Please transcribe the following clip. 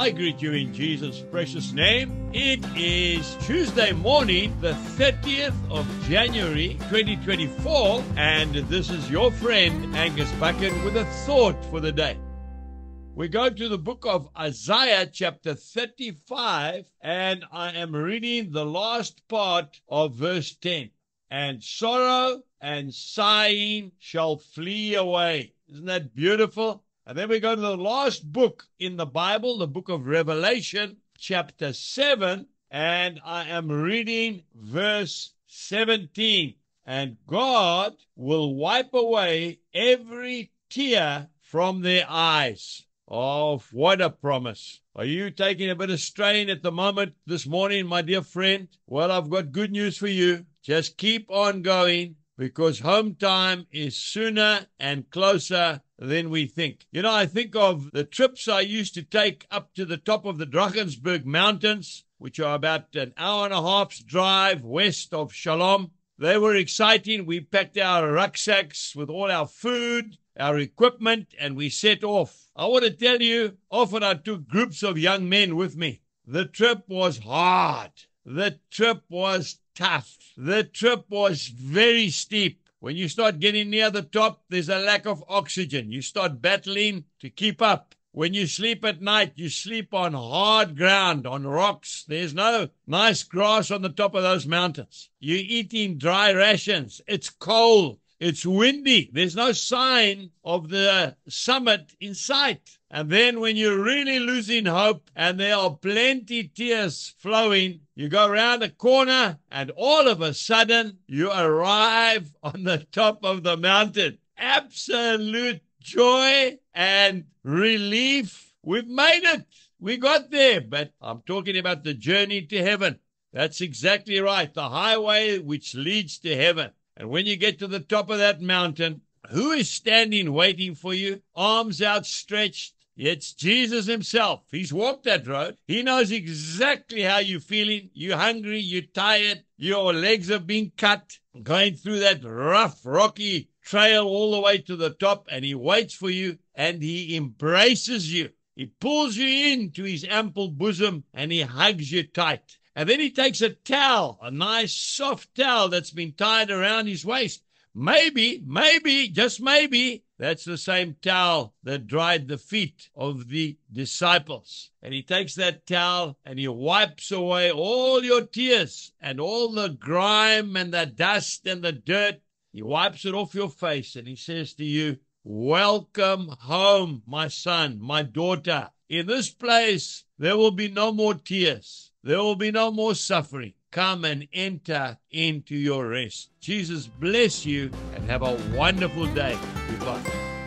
I greet you in Jesus' precious name. It is Tuesday morning, the 30th of January 2024, and this is your friend Angus Buchan with a thought for the day. We go to the book of Isaiah, chapter 35, and I am reading the last part of verse 10. And sorrow and sighing shall flee away. Isn't that beautiful? And then we go to the last book in the Bible, the book of Revelation, chapter 7, and I am reading verse 17. And God will wipe away every tear from their eyes. Oh, what a promise. Are you taking a bit of strain at the moment this morning, my dear friend? Well, I've got good news for you. Just keep on going because home time is sooner and closer than we think. You know, I think of the trips I used to take up to the top of the Drakensberg Mountains, which are about an hour and a half's drive west of Shalom. They were exciting. We packed our rucksacks with all our food, our equipment, and we set off. I want to tell you, often I took groups of young men with me. The trip was hard. The trip was tough. The trip was very steep. When you start getting near the top, there's a lack of oxygen. You start battling to keep up. When you sleep at night, you sleep on hard ground, on rocks. There's no nice grass on the top of those mountains. You're eating dry rations. It's cold. It's windy. There's no sign of the summit in sight. And then when you're really losing hope and there are plenty tears flowing, you go around a corner and all of a sudden you arrive on the top of the mountain. Absolute joy and relief. We've made it. We got there, but I'm talking about the journey to heaven. That's exactly right. The highway which leads to heaven. And when you get to the top of that mountain, who is standing waiting for you? Arms outstretched, it's Jesus himself. He's walked that road. He knows exactly how you're feeling. You're hungry, you're tired, your legs have been cut, going through that rough, rocky trail all the way to the top, and he waits for you and he embraces you. He pulls you into his ample bosom and he hugs you tight. And then he takes a towel, a nice soft towel that's been tied around his waist. Maybe, maybe, just maybe, that's the same towel that dried the feet of the disciples. And he takes that towel and he wipes away all your tears and all the grime and the dust and the dirt. He wipes it off your face and he says to you, Welcome home, my son, my daughter. In this place, there will be no more tears. There will be no more suffering. Come and enter into your rest. Jesus bless you and have a wonderful day. Goodbye.